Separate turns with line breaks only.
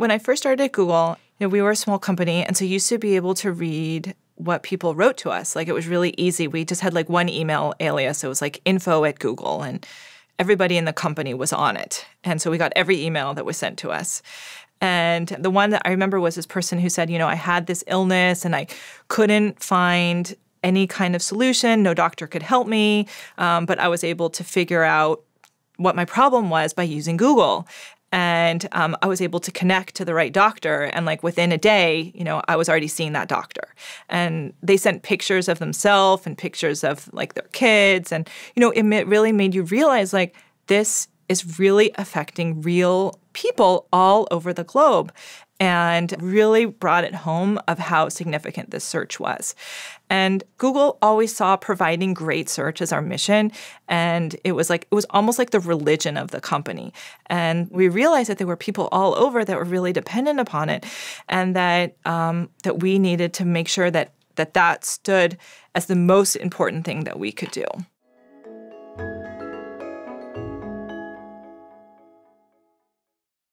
When I first started at Google, you know, we were a small company, and so used to be able to read what people wrote to us. Like it was really easy. We just had like one email alias. It was like info at Google, and everybody in the company was on it. And so we got every email that was sent to us. And the one that I remember was this person who said, you know, I had this illness and I couldn't find any kind of solution. No doctor could help me, um, but I was able to figure out what my problem was by using Google and um, I was able to connect to the right doctor. And like within a day, you know, I was already seeing that doctor. And they sent pictures of themselves and pictures of like their kids, and you know, it really made you realize like this is really affecting real people all over the globe and really brought it home of how significant this search was. And Google always saw providing great search as our mission. And it was like, it was almost like the religion of the company. And we realized that there were people all over that were really dependent upon it and that, um, that we needed to make sure that, that that stood as the most important thing that we could do.